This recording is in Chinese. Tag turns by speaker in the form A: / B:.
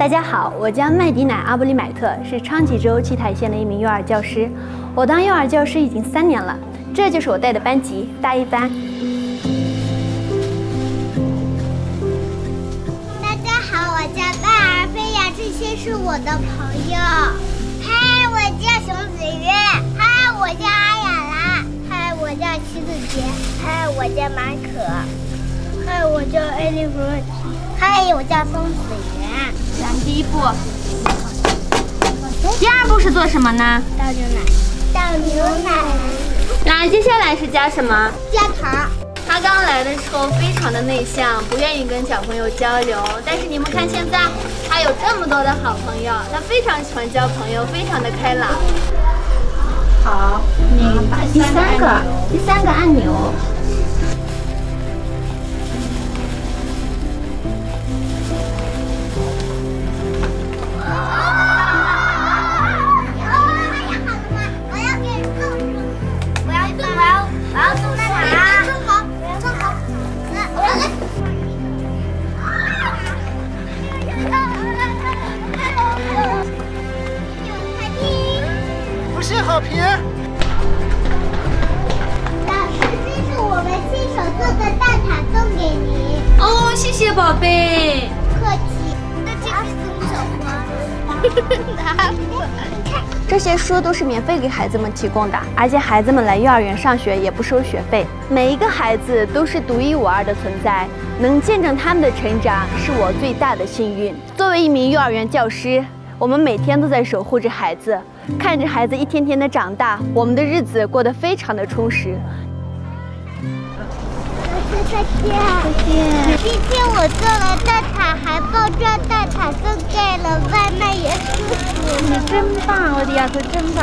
A: 大家好，我叫麦迪乃·阿布里买特，是昌吉州七台县的一名幼儿教师。我当幼儿教师已经三年了，这就是我带的班级，大一班。
B: 大家好，我叫拜尔菲亚，这些是我的朋友。嗨，我叫熊子月。嗨，我叫阿雅拉。嗨，我叫齐子杰。嗨，我叫马可。嗨，我叫艾利弗。嗨，我叫松子源。
A: 咱们第一步，第二步是做什么呢？
B: 倒牛奶。倒牛奶。
A: 那接下来是加什么？
B: 加糖。
A: 他刚来的时候非常的内向，不愿意跟小朋友交流。但是你们看现在，他有这么多的好朋友，他非常喜欢交朋友，非常的开朗。好，你把第三个，第三个按钮。
C: 好评！
B: 老师，这是我们亲手做的蛋挞，送给您。
A: 哦，谢谢宝贝。
B: 客气。那这个是什么？
A: 这些书都是免费给孩子们提供的，而且孩子们来幼儿园上学也不收学费。每一个孩子都是独一无二的存在，能见证他们的成长是我最大的幸运。作为一名幼儿园教师。我们每天都在守护着孩子，看着孩子一天天的长大，我们的日子过得非常的充实。
B: 再见，再见。今天我做了蛋挞，还包装蛋挞送给了外卖员叔叔。
A: 你真棒，我的丫头真棒。